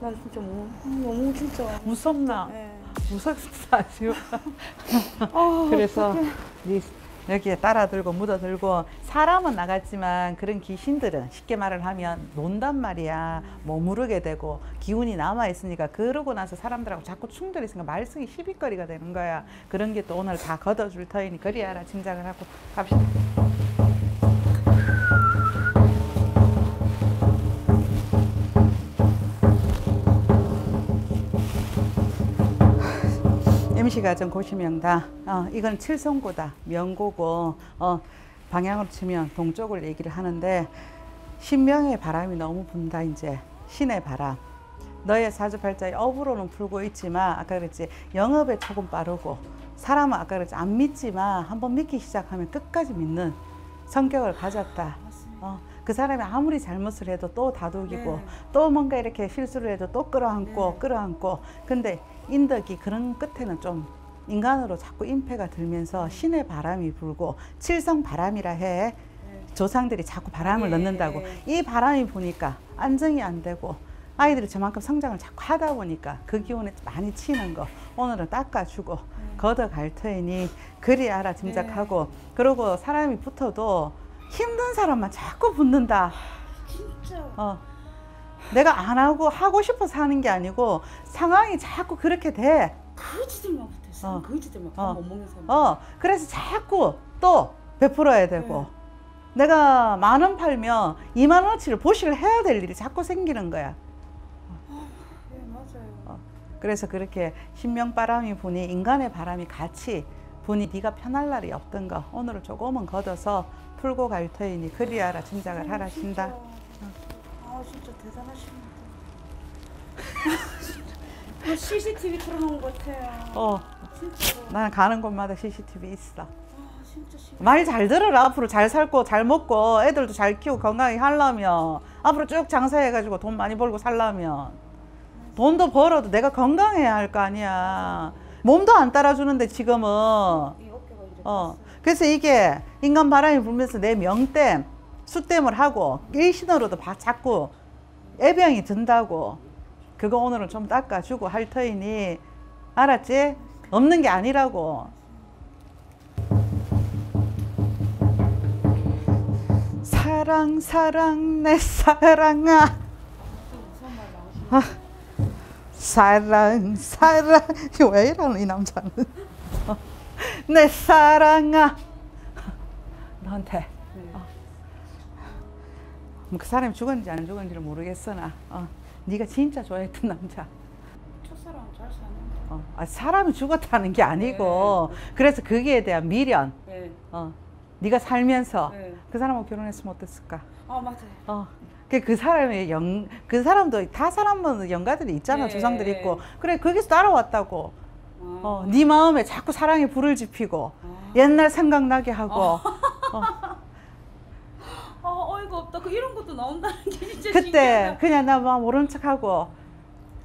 난 진짜 너무, 너무 진짜. 무섭나? 네. 무섭다 지금 [LAUGHS] 아, 그래서 네 여기에 따라들고 묻어들고 사람은 나갔지만 그런 귀신들은 쉽게 말을 하면 논단 말이야. 머무르게 되고 기운이 남아 있으니까 그러고 나서 사람들하고 자꾸 충돌이 있으니까 말썽이 시비거리가 되는 거야. 그런 게 또 오늘 다 걷어줄 터이니 그리 알아 짐작을 하고 갑시다 임시가정 고시명다. 어, 이건 칠성고다. 명고고 어, 방향으로 치면 동쪽을 얘기를 하는데 신명의 바람이 너무 분다 이제 신의 바람. 너의 사주팔자의 업으로는 풀고 있지만 아까 그랬지 영업에 조금 빠르고 사람은 아까 그랬지 안 믿지만 한번 믿기 시작하면 끝까지 믿는 성격을 가졌다. 어, 그 사람이 아무리 잘못을 해도 또 다독이고 네. 또 뭔가 이렇게 실수를 해도 또 끌어안고 네. 끌어안고 근데 인덕이 그런 끝에는 좀 인간으로 자꾸 임패가 들면서 신의 바람이 불고 칠성 바람이라 해. 조상들이 자꾸 바람을 예. 넣는다고. 이 바람이 부니까 안정이 안 되고 아이들이 저만큼 성장을 자꾸 하다 보니까 그 기운에 많이 치는 거 오늘은 닦아주고 걷어갈 터이니 그리 알아 짐작하고 그러고 사람이 붙어도 힘든 사람만 자꾸 붙는다. 진짜. 어. 내가 안 하고 하고 싶어서 하는 게 아니고 상황이 자꾸 그렇게 돼. 거지들만 붙었어. 어. 거지들만 어. 밥못 먹는 사람. 어. 그래서 자꾸 또 베풀어야 되고. 내가 만 원 팔면 2만 원어치를 보시를 해야 될 일이 자꾸 생기는 거야. 네 맞아요. 그래서 그렇게 신명바람이 부니 인간의 바람이 같이 부니 네가 편할 날이 없던 거 오늘은 조금은 걷어서 풀고 갈 터이니 그리 알아 짐작을 하라 신다. 아 진짜 대단하십니다. [LAUGHS] 뭐 CCTV 틀어놓은 것 같아요. 어. 진짜로. 나는 가는 곳마다 CCTV 있어. 아 진짜 심. 말잘 들어라 앞으로 잘 살고 잘 먹고 애들도 잘 키우고 건강하게 하려면 앞으로 쭉 장사해가지고 돈 많이 벌고 살려면 돈도 벌어도 내가 건강해야 할 거 아니야 몸도 안 따라주는데 지금은. 어 그래서 이게 인간 바람이 불면서 내 명땜 수땜을 하고 일신으로도 바- 자꾸 애병이 든다고 그거 오늘은 좀 닦아주고 할 터이니 알았지? 없는 게 아니라고. 사랑 사랑 내 사랑아. 아, 사랑 사랑. 왜 이러는 이 남자는? 어, 내 사랑아. 너한테 그 사람이 죽었는지 안 죽었는지를 모르겠으나 어, 네가 진짜 좋아했던 남자 첫사랑 잘 사는. 어, 아, 사람이 죽었다는 게 아니고 그래서 거기에 대한 미련. 네. 어, 네가 살면서 네. 그 사람하고 결혼했으면 어땠을까? 아 맞아요. 어. 그, 그 사람의 영, 그 사람도 다 사람은 영가들이 있잖아, 네. 조상들이 있고. 그래, 거기서 따라왔다고. 아. 어, 네 마음에 자꾸 사랑에 불을 지피고, 옛날 생각나게 하고. 어. 아어 이가 없다. 그 이런 것도 나온다는 게 진짜 그때 신기하다. 그냥 나 막 모른 척 하고,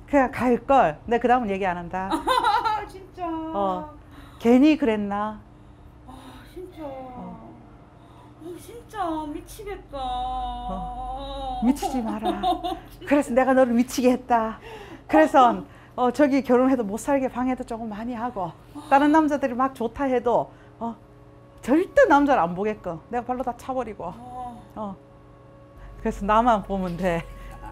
그냥 갈 걸. 내가 그 다음은 얘기 안 한다. [LAUGHS] 아 진짜. 어. 괜히 그랬나? 아 진짜. 어. 진짜 미치겠다. 어. 미치지 마라. 그래서 내가 너를 미치게 했다. 그래서 어, 저기 결혼해도 못 살게 방해도 조금 많이 하고 다른 남자들이 막 좋다 해도 어, 절대 남자를 안 보겠고 내가 발로 다 차버리고 어. 어. 그래서 나만 보면 돼.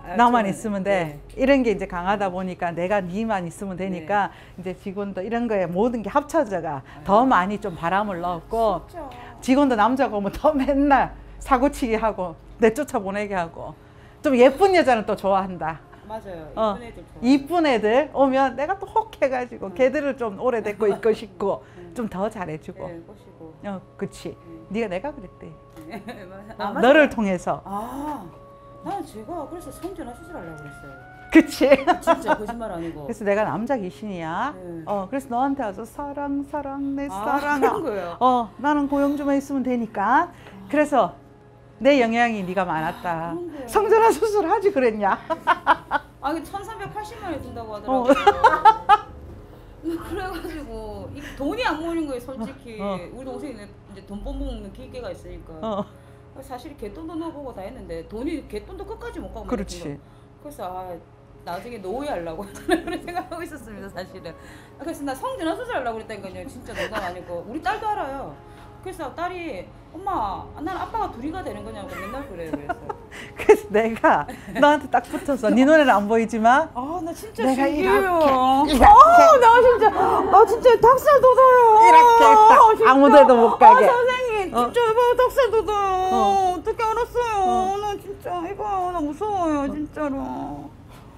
아, [LAUGHS] 나만 저는- 있으면 돼. 이런 게 이제 강하다 보니까 내가 니만 있으면 되니까 이제 직원도 이런 거에 모든 게 합쳐져가 더 많이 좀 바람을 넣었고 진짜. 직원도 남자가 오면 더 맨날 사고치기 하고 내쫓아 보내게 하고 좀 예쁜 여자는 또 좋아한다. 맞아요. 이쁜 어, 애들 좋아. 이쁜 애들 오면 내가 또 혹 해가지고 걔들을 좀 오래됐고 [LAUGHS] 있고 싶고 좀더 잘해주고. 네, 꼬시고. 어, 그치. 네가 내가 그랬대. 네. 어, 아. 너를 통해서. 아, 나는 제가 그래서 성전화 수술하려고 그랬어요. 그치. 진짜 거짓말 아니고. 그래서 내가 남자 귀신이야. 네. 어, 그래서 너한테 와서 사랑, 사랑, 내 아, 사랑아. 어, 나는 고용주만 있으면 되니까. 그래서 내 영향이 네가 많았다. 거예요. 성전화 수술하지 그랬냐? 아, 이게 1,380만 원 든다고 어. 하더라고요. 그래가지고 이 돈이 안 모이는 거예요, 솔직히. 어. 우리 동생이 이제 돈 뽑아먹는 기계가 있으니까. 어, 사실 개돈도 넣어보고 다 했는데 돈이 개돈도 끝까지 못 가고 그렇지. 그래서 아 나중에 노예하려고 [LAUGHS] 그런 생각하고 있었습니다 사실은 아, 그래서 나 성전환 수술 하려고 그랬다니까요 진짜 농담 아니고 우리 딸도 알아요 그래서 딸이 엄마 난 아빠가 둘이가 되는 거냐고 맨날 그래요 그래서 그래서 내가 너한테 딱 붙어서 네 눈에는 안 보이지만 아 나 진짜 내가 신기해요 이렇게, 이렇게. 아 나 진짜 아 진짜 닭살 돋아요 이렇게 아, 딱 진짜. 아무 데도 못 가게. 아 선생님 어. 진짜 이봐요 닭살 돋아요 어. 어. 떻게 알았어요 나 진짜 이봐요 나 무서워요 진짜로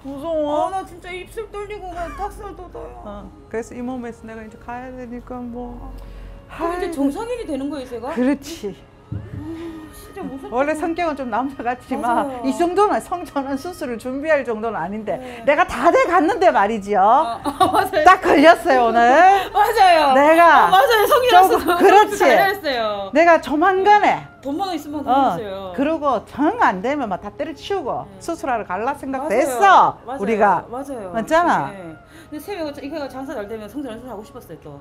무서워. 아, 나 진짜 입술 떨리고 막 닭살 돋아요. 어, 그래서 이 몸에서 내가 이제 가야 되니까 뭐. 그럼 이제 아이고, 정상인이 되는 거예요, 제가? 그렇지. 원래 성격은 좀 남자 같지만 맞아요. 이 정도는 성전환 수술을 준비할 정도는 아닌데 네. 내가 다 돼 갔는데 말이지요. 아, 맞아요. 딱 걸렸어요 오늘. 맞아요. 내가 아, 맞아요. 성이라서 그렇지. 잘했어요. 내가 조만간에 돈만 있으면 어, 되겠어요. 그러고 정 안 되면 막 다 때려치우고 수술하러 갈라 생각 맞아요. 됐어 맞아요. 우리가 맞아요. 맞잖아. 네. 근데 새벽에 이거 장사 잘 되면 성전환 수술 하고 싶었어요 또.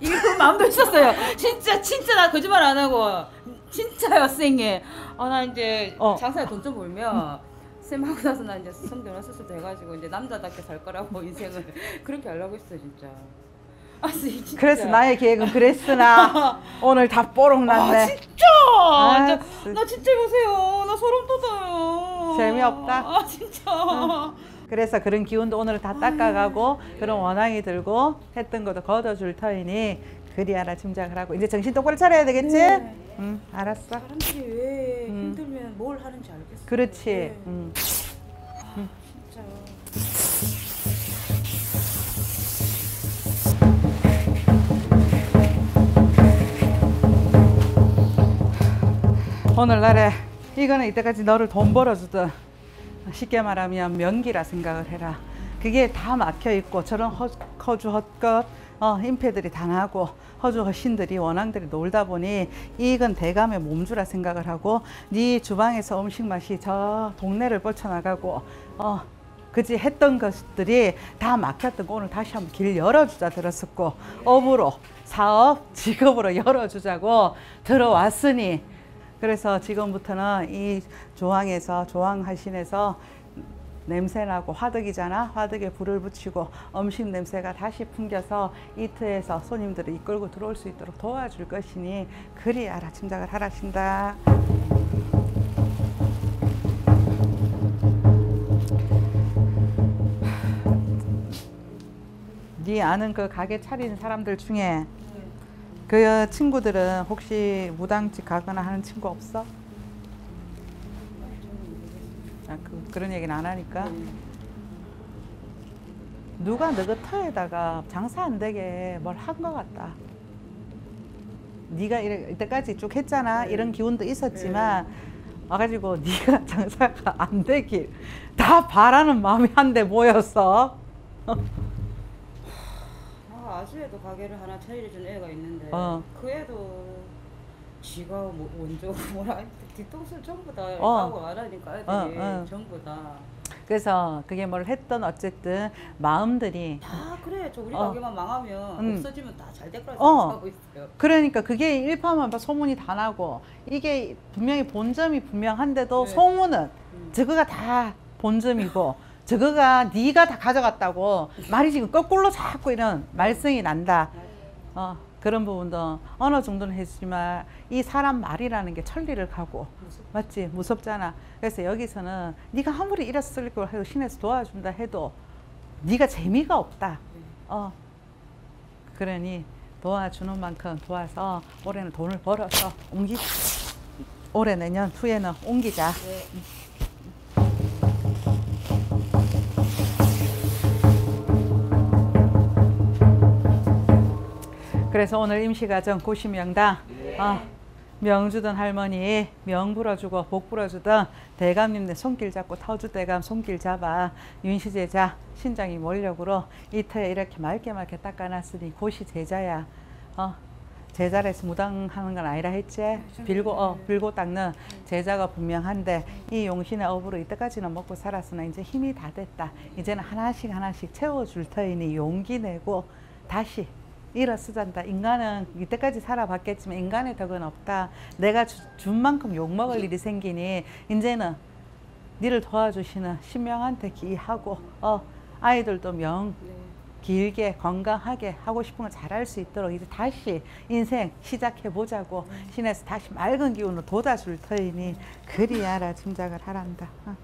이게 그 마음도 있었어요. 진짜 진짜 나 거짓말 안 하고 진짜요, 선생님. 아나 이제 어. 장사에 돈 좀 벌면 쌤 하고 나서 나 이제 수술 돼가지고 이제 남자답게 살 거라고 [LAUGHS] 인생을 그렇게 하려고 했어요 진짜. 아 진짜. 그래서 나의 계획은 그랬으나 [LAUGHS] 오늘 다 뽀록 아 났네 진짜. 아, 나, 쓰- 나 진짜 보세요. 나 소름 돋아요. 재미없다. 아 진짜. 그래서 그런 기운도 오늘 다 닦아가고 그런 원앙이 들고 했던 것도 걷어줄 터이니 그리 알아 짐작을 하고 이제 정신 똑바로 차려야 되겠지? 네. 응 알았어 사람들이 왜 음. 힘들면 뭘 하는지 알겠어. 그렇지 네. 응. 진짜. 오늘날에 이거는 이때까지 너를 돈 벌어주던 쉽게 말하면 명기라 생각을 해라. 그게 다 막혀 있고 저런 허, 허주 헛것 어, 임패들이 다 나고 허주 허신들이 원앙들이 놀다 보니 이건 대감의 몸주라 생각을 하고 네 주방에서 음식 맛이 저 동네를 뻗쳐나가고 어, 그지 했던 것들이 다 막혔던 거 오늘 다시 한번 길 열어주자 들었었고 업으로 사업 직업으로 열어주자고 들어왔으니 그래서 지금부터는 이 조항에서 조항하신에서 냄새나고 화덕이잖아. 화덕에 불을 붙이고 음식 냄새가 다시 풍겨서 이트에서 손님들을 이끌고 들어올 수 있도록 도와줄 것이니 그리 알아 짐작을 하라신다. 네 아는 그 가게 차리는 사람들 중에 그 친구들은 혹시 무당집 가거나 하는 친구 없어? 아, 그, 그런 얘기는 안 하니까. 누가 너그 터에다가 장사 안 되게 뭘 한 것 같다. 네가 이래- 이때까지 쭉 했잖아. 이런 기운도 있었지만 와가지고 [LAUGHS] 네가 장사가 안 되길 다 바라는 마음이 한데 모였어. [LAUGHS] 아, 아주에도 가게를 하나 차려준 애가 있는데 어. 그 애도 지가 뭐 먼저 [LAUGHS] 뭐라 뒤통수 전부 다 어. 하고 안 하니까 애들이 어, 어. 전부 다. 그래서 그게 뭘 했던 어쨌든 마음들이 다 그래 저 우리 어. 가게만 망하면 음. 없어지면 다 잘 될 거라 어. 생각하고 있어요. 그러니까 그게 일파만파 소문이 다 나고 이게 분명히 본점이 분명한데도 네. 소문은 음. 저거가 다 본점이고 [LAUGHS] 저거가 네가 다 가져갔다고 말이 지금 거꾸로 자꾸 이런 말썽이 난다. 어, 그런 부분도 어느 정도는 해주지만 이 사람 말이라는 게 천리를 가고 맞지 무섭잖아. 그래서 여기서는 네가 아무리 이랬을 걸 해도 신에서 도와준다 해도 네가 재미가 없다. 어. 그러니 도와주는 만큼 도와서 올해는 돈을 벌어서 옮기. 올해 내년 후에는 옮기자. 그래서 오늘 임시가정 고시명당 어, 명주던 할머니 명 불어주고 복 불어주던 대감님네 손길 잡고 터주 대감 손길 잡아 윤시 제자 신장이 몰력으로 이터에 이렇게 맑게 맑게 닦아놨으니 고시 제자야. 어, 제자라서 무당하는 건 아니라 했지? 빌고 어 빌고 닦는 제자가 분명한데 이 용신의 업으로 이때까지는 먹고 살았으나 이제 힘이 다 됐다. 이제는 하나씩 하나씩 채워줄 터이니 용기 내고 다시 일어서잔다. 인간은 이때까지 살아봤겠지만 인간의 덕은 없다. 내가 주, 준 만큼 욕먹을 일이 생기니 이제는 니를 도와주시는 신명한테 기하고 어 아이들도 명 길게 건강하게 하고 싶은 거 잘할 수 있도록 이제 다시 인생 시작해 보자고 신에서 다시 맑은 기운으로 돋아줄 터이니 그리하라 짐작을 하란다. 어.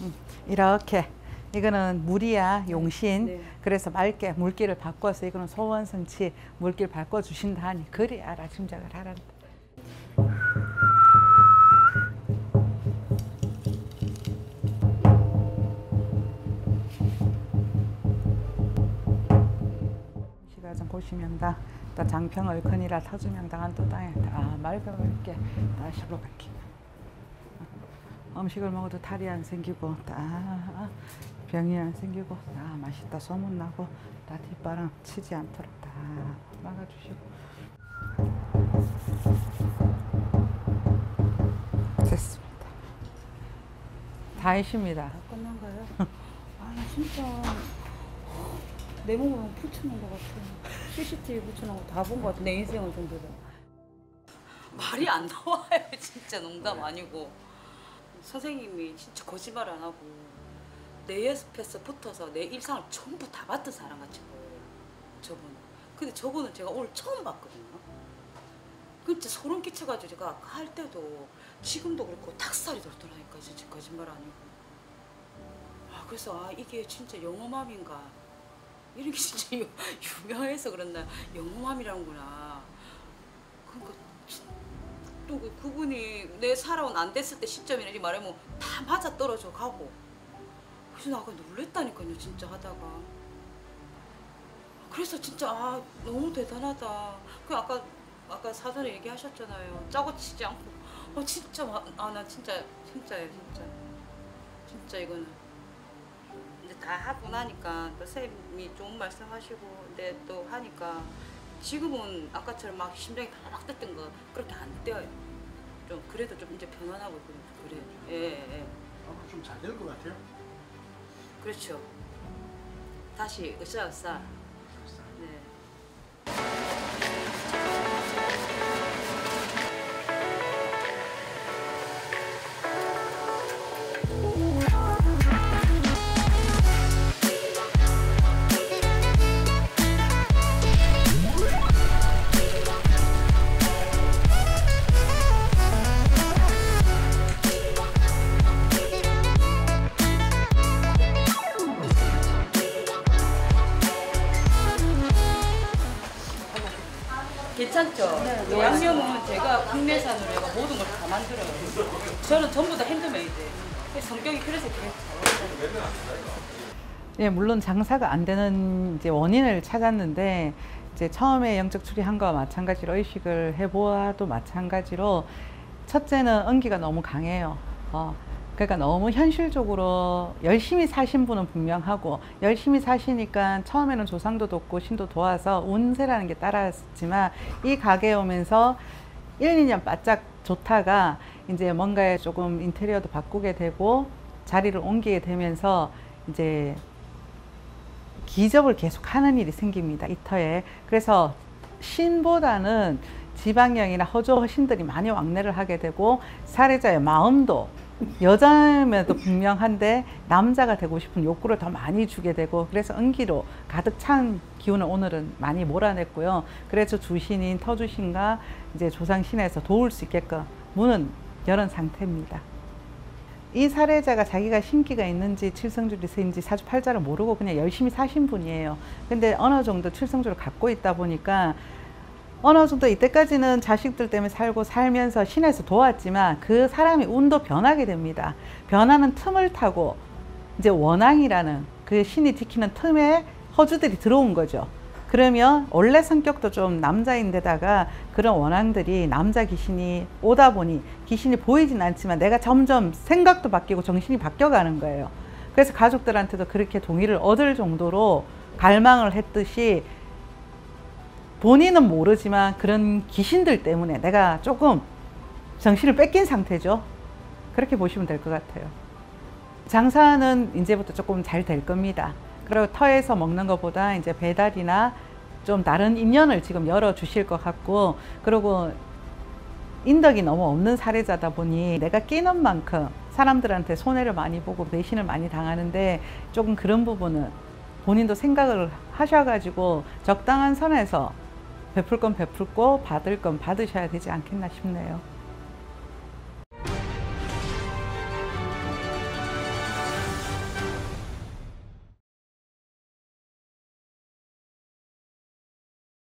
음, 이렇게 이거는 물이야 용신 네. 그래서 맑게 물기를 바꿔서 이거는 소원성치 물기를 바꿔 주신다 하니 그리하라 짐작을 하란다. 시가 좀 보시면 다 또 장평 얼큰이라 터주명 당한 또 땅에 다 맑게 맑게 다시 로 갈게 음식을 먹어도 탈이 안 생기고 다 병이 안 생기고 다 맛있다 소문나고 다 뒷바람 치지 않도록 다 막아주시고 됐습니다 다 했습니다 끝난가요? 아 진짜 내 몸을 붙여놓은 것 같아. CCTV 붙여놓은 거 다 본 것 같아. 내 인생을 전부 다. 말이 안 나와요 [LAUGHS] 진짜 농담 아니고 선생님이 진짜 거짓말 안 하고 내 옆에서 붙어서 내 일상을 전부 다 봤던 사람 같이 보여요. 저분 근데 저분은 제가 오늘 처음 봤거든요. 진짜 소름 끼쳐가지고 제가 할 때도 지금도 그렇고 닭살이 돌더라니까 진짜 거짓말 아니고. 아 그래서 아 이게 진짜 영험함인가? 이런 게 진짜 유- 유명해서 그랬나 영험함이라는구나. 그러니까 또 그- 그분이 내 살아온 안 됐을 때 시점이나 이 말하면 다 맞아 떨어져 가고 나 아까 놀랬다니까요 진짜 하다가 그래서 진짜 아 너무 대단하다 그 아까 아까 사전에 얘기하셨잖아요 짜고 치지 않고 어 진짜 아 나 진짜 진짜예요 진짜 진짜 이거는 이제 다 하고 나니까 또 선생님이 좋은 말씀하시고 근데 또 하니까 지금은 아까처럼 막 심장이 팍 뛰던 거 그렇게 안 뛰어요. 좀 그래도 좀 이제 변화하고 있거든요. 그래. 예, 예. 앞으로 좀 잘 될 것 같아요. 그렇죠. 다시 으쌰으쌰. 네. 예, 물론 장사가 안 되는 이제 원인을 찾았는데 이제 처음에 영적 추리한 거와 마찬가지로 의식을 해보아도 마찬가지로 첫째는 은기가 너무 강해요. 어, 그러니까 너무 현실적으로 열심히 사신 분은 분명하고 열심히 사시니까 처음에는 조상도 돕고 신도 도와서 운세라는 게 따랐지만 이 가게에 오면서 1, 2년 바짝 좋다가 이제 뭔가에 조금 인테리어도 바꾸게 되고 자리를 옮기게 되면서 이제 기접을 계속 하는 일이 생깁니다. 이 터에. 그래서 신보다는 지방령이나 허조 신들이 많이 왕래를 하게 되고 사례자의 마음도 여자임에도 분명한데 남자가 되고 싶은 욕구를 더 많이 주게 되고 그래서 은기로 가득 찬 기운을 오늘은 많이 몰아냈고요. 그래서 주신인 터주신과 이제 조상신에서 도울 수 있게끔 문은 열은 상태입니다. 이 사례자가 자기가 신기가 있는지 칠성주리세인지 사주팔자를 모르고 그냥 열심히 사신 분이에요. 근데 어느 정도 칠성주를 갖고 있다 보니까 어느 정도 이때까지는 자식들 때문에 살고 살면서 신에서 도왔지만 그 사람이 운도 변하게 됩니다. 변하는 틈을 타고 이제 원앙이라는 그 신이 지키는 틈에 허주들이 들어온 거죠. 그러면 원래 성격도 좀 남자인데다가 그런 원앙들이 남자 귀신이 오다 보니 귀신이 보이진 않지만 내가 점점 생각도 바뀌고 정신이 바뀌어가는 거예요. 그래서 가족들한테도 그렇게 동의를 얻을 정도로 갈망을 했듯이 본인은 모르지만 그런 귀신들 때문에 내가 조금 정신을 뺏긴 상태죠. 그렇게 보시면 될 것 같아요. 장사는 이제부터 조금 잘 될 겁니다. 그리고 터에서 먹는 것보다 이제 배달이나 좀 다른 인연을 지금 열어 주실 것 같고, 그리고 인덕이 너무 없는 사례자다 보니 내가 끼는 만큼 사람들한테 손해를 많이 보고 배신을 많이 당하는데 조금 그런 부분은 본인도 생각을 하셔가지고 적당한 선에서 베풀 건 베풀고 받을 건 받으셔야 되지 않겠나 싶네요.